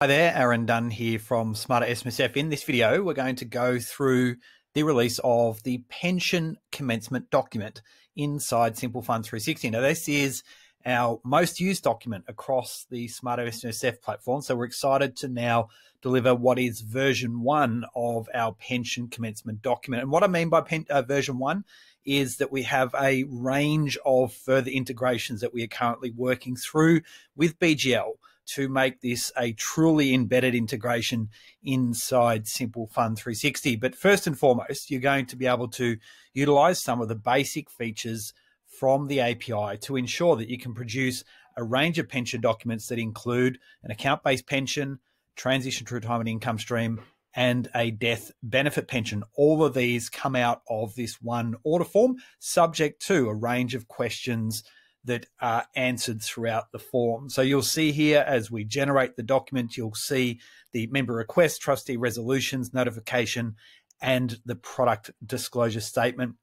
Hi there, Aaron Dunn here from Smarter SMSF. In this video, we're going to go through the release of the pension commencement document inside Simple Fund 360. Now, this is our most used document across the Smarter SMSF platform. So we're excited to now deliver what is version one of our pension commencement document. And what I mean by pen, uh, version one is that we have a range of further integrations that we are currently working through with BGL to make this a truly embedded integration inside Simple Fund 360. But first and foremost, you're going to be able to utilize some of the basic features from the API to ensure that you can produce a range of pension documents that include an account based pension, transition to retirement income stream, and a death benefit pension. All of these come out of this one order form, subject to a range of questions that are answered throughout the form. So you'll see here as we generate the document, you'll see the member request, trustee resolutions, notification, and the product disclosure statement.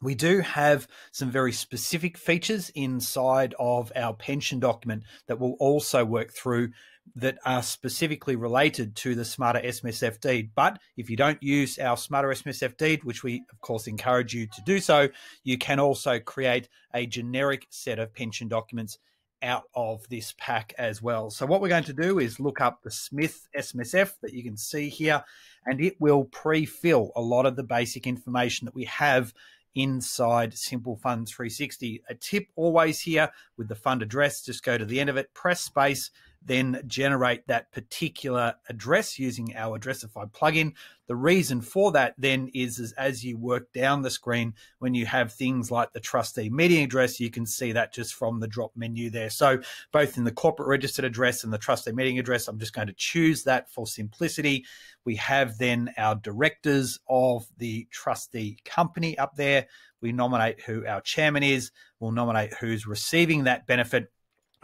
We do have some very specific features inside of our pension document that we'll also work through that are specifically related to the Smarter SMSF deed. But if you don't use our Smarter SMSF deed, which we of course encourage you to do so, you can also create a generic set of pension documents out of this pack as well. So what we're going to do is look up the Smith SMSF that you can see here, and it will pre-fill a lot of the basic information that we have inside Simple Fund 360. A tip always here with the fund address, just go to the end of it, press space, then generate that particular address using our Addressify plugin. The reason for that then is, is as you work down the screen, when you have things like the trustee meeting address, you can see that just from the drop menu there. So both in the corporate registered address and the trustee meeting address, I'm just going to choose that for simplicity. We have then our directors of the trustee company up there. We nominate who our chairman is. We'll nominate who's receiving that benefit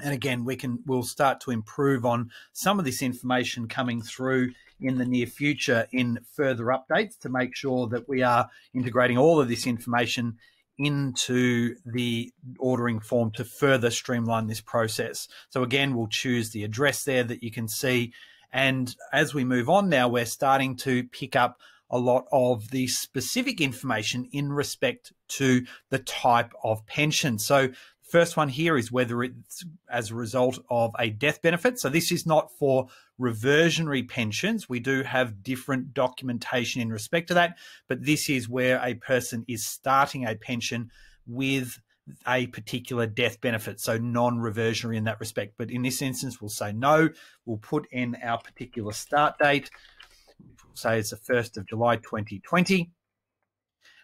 and again we can we'll start to improve on some of this information coming through in the near future in further updates to make sure that we are integrating all of this information into the ordering form to further streamline this process. So again, we'll choose the address there that you can see. And as we move on now, we're starting to pick up a lot of the specific information in respect to the type of pension. So First one here is whether it's as a result of a death benefit. So this is not for reversionary pensions. We do have different documentation in respect to that, but this is where a person is starting a pension with a particular death benefit, so non-reversionary in that respect. But in this instance, we'll say no. We'll put in our particular start date. We'll say it's the 1st of July 2020.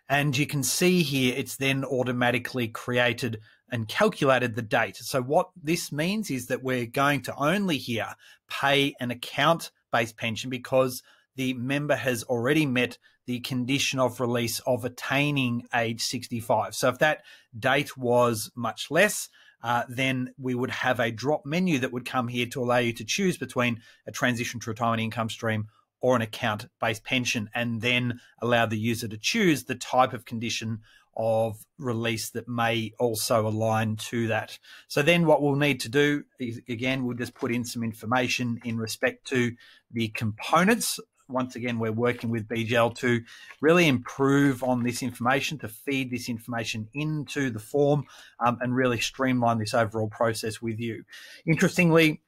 And you can see here, it's then automatically created and calculated the date. So what this means is that we're going to only here pay an account based pension because the member has already met the condition of release of attaining age 65. So if that date was much less, uh, then we would have a drop menu that would come here to allow you to choose between a transition to retirement income stream or an account based pension and then allow the user to choose the type of condition of release that may also align to that. So then what we'll need to do is again, we'll just put in some information in respect to the components. Once again, we're working with BGL to really improve on this information, to feed this information into the form um, and really streamline this overall process with you. Interestingly,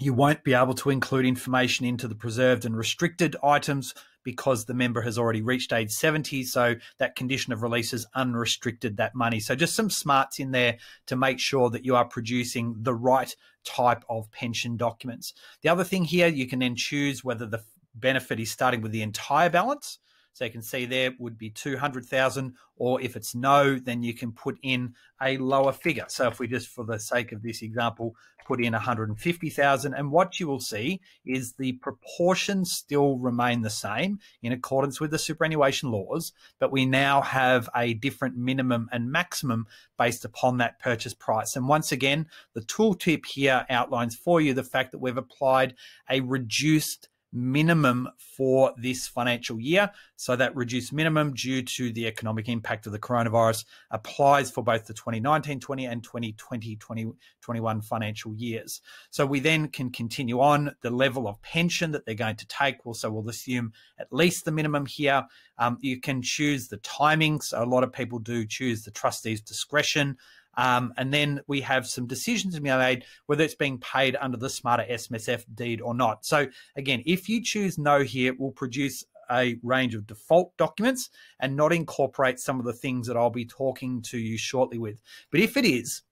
you won't be able to include information into the preserved and restricted items because the member has already reached age 70. So that condition of release is unrestricted that money. So just some smarts in there to make sure that you are producing the right type of pension documents. The other thing here, you can then choose whether the benefit is starting with the entire balance so you can see there would be 200,000, or if it's no, then you can put in a lower figure. So if we just, for the sake of this example, put in 150,000, and what you will see is the proportions still remain the same in accordance with the superannuation laws, but we now have a different minimum and maximum based upon that purchase price. And once again, the tooltip here outlines for you the fact that we've applied a reduced minimum for this financial year. So that reduced minimum due to the economic impact of the coronavirus applies for both the 2019-20 and 2020-2021 financial years. So we then can continue on the level of pension that they're going to take. so we'll assume at least the minimum here. Um, you can choose the timing. So a lot of people do choose the trustee's discretion. Um, and then we have some decisions to be made whether it's being paid under the Smarter SMSF deed or not. So again, if you choose no here, we'll produce a range of default documents and not incorporate some of the things that I'll be talking to you shortly with. But if it is,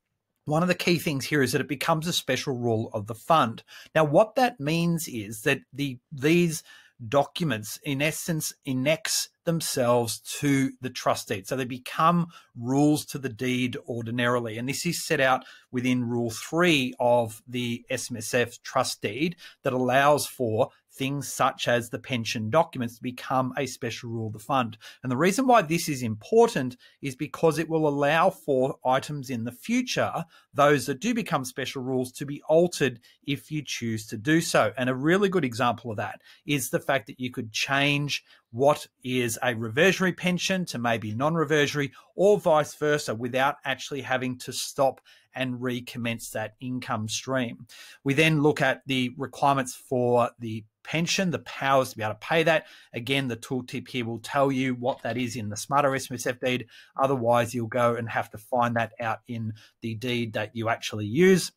one of the key things here is that it becomes a special rule of the fund. Now, what that means is that the these documents, in essence, annex themselves to the trust deed. So they become rules to the deed ordinarily. And this is set out within Rule 3 of the SMSF trust deed that allows for things such as the pension documents to become a special rule of the fund. And the reason why this is important is because it will allow for items in the future, those that do become special rules, to be altered if you choose to do so. And a really good example of that is the fact that you could change what is a reversionary pension to maybe non reversionary or vice versa without actually having to stop and recommence that income stream. We then look at the requirements for the pension, the powers to be able to pay that. Again, the tooltip here will tell you what that is in the Smarter SMSF deed. Otherwise, you'll go and have to find that out in the deed that you actually use.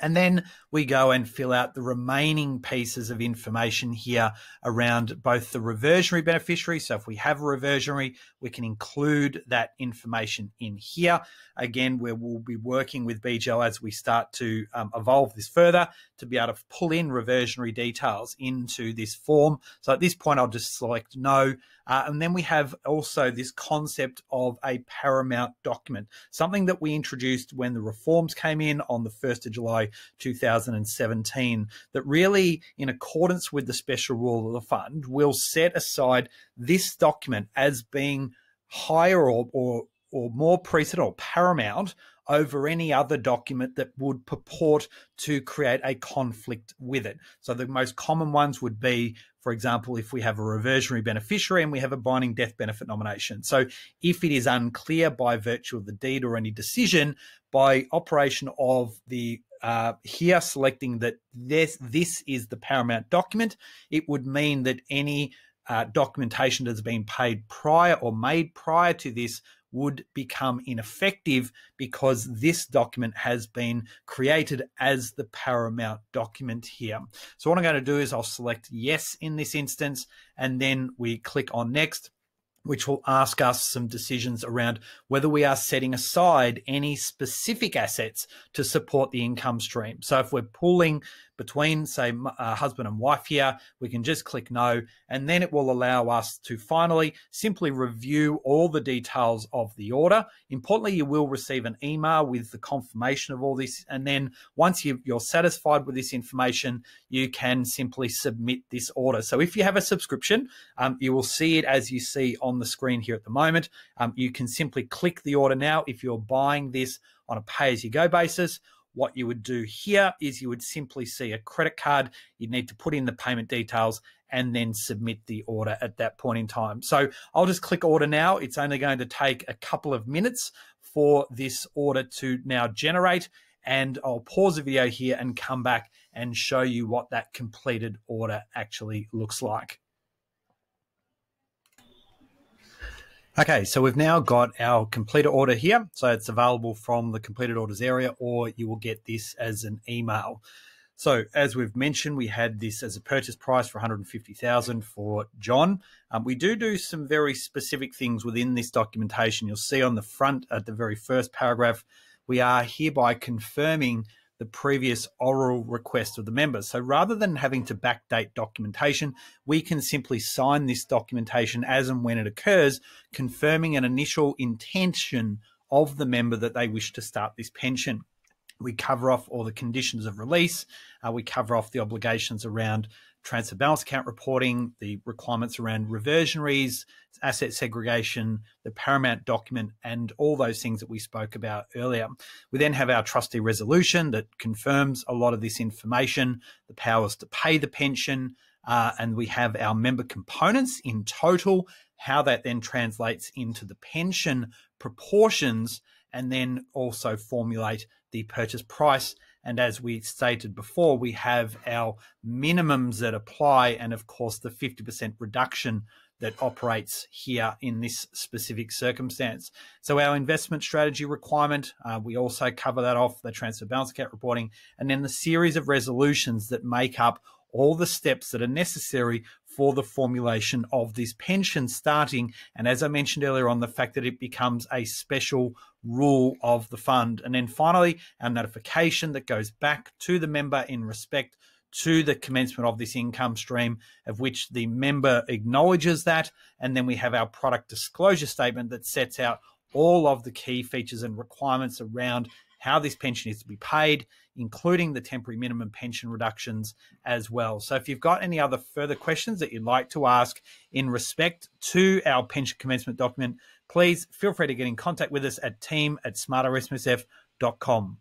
And then we go and fill out the remaining pieces of information here around both the reversionary beneficiary. So if we have a reversionary, we can include that information in here. Again, where we will be working with BGL as we start to um, evolve this further to be able to pull in reversionary details into this form. So at this point, I'll just select no. Uh, and then we have also this concept of a paramount document, something that we introduced when the reforms came in on the 1st of July 2017, that really, in accordance with the special rule of the fund, will set aside this document as being higher or, or, or more precedent or paramount over any other document that would purport to create a conflict with it. So the most common ones would be, for example, if we have a reversionary beneficiary and we have a binding death benefit nomination. So if it is unclear by virtue of the deed or any decision, by operation of the uh, here selecting that this this is the paramount document, it would mean that any uh, documentation that has been paid prior or made prior to this would become ineffective because this document has been created as the paramount document here. So what I'm going to do is I'll select yes in this instance, and then we click on next which will ask us some decisions around whether we are setting aside any specific assets to support the income stream. So if we're pulling between, say, uh, husband and wife here, we can just click no, and then it will allow us to finally simply review all the details of the order. Importantly, you will receive an email with the confirmation of all this, and then once you, are satisfied with this information, you can simply submit this order. So if you have a subscription, um, you will see it as you see on the screen here at the moment. Um, you can simply click the order now if you're buying this on a pay-as-you-go basis what you would do here is you would simply see a credit card. You'd need to put in the payment details and then submit the order at that point in time. So I'll just click order now. It's only going to take a couple of minutes for this order to now generate. And I'll pause the video here and come back and show you what that completed order actually looks like. Okay, so we've now got our completed order here. So it's available from the completed orders area, or you will get this as an email. So as we've mentioned, we had this as a purchase price for 150,000 for John. Um, we do do some very specific things within this documentation. You'll see on the front at the very first paragraph, we are hereby confirming the previous oral request of the members. So rather than having to backdate documentation, we can simply sign this documentation as and when it occurs, confirming an initial intention of the member that they wish to start this pension. We cover off all the conditions of release. Uh, we cover off the obligations around transfer balance account reporting, the requirements around reversionaries, asset segregation, the paramount document, and all those things that we spoke about earlier. We then have our trustee resolution that confirms a lot of this information, the powers to pay the pension, uh, and we have our member components in total, how that then translates into the pension proportions, and then also formulate the purchase price. And as we stated before, we have our minimums that apply, and of course, the 50% reduction that operates here in this specific circumstance. So, our investment strategy requirement, uh, we also cover that off the transfer balance account reporting, and then the series of resolutions that make up all the steps that are necessary for the formulation of this pension starting. And as I mentioned earlier on, the fact that it becomes a special rule of the fund. And then finally, our notification that goes back to the member in respect to the commencement of this income stream, of which the member acknowledges that. And then we have our product disclosure statement that sets out all of the key features and requirements around how this pension is to be paid, including the temporary minimum pension reductions as well. So, if you've got any other further questions that you'd like to ask in respect to our pension commencement document, please feel free to get in contact with us at team at smartersmsf.com.